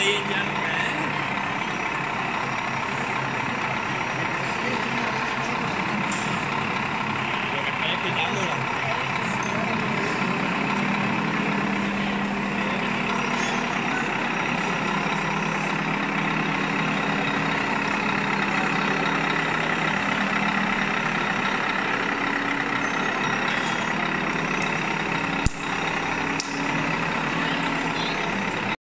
Canadian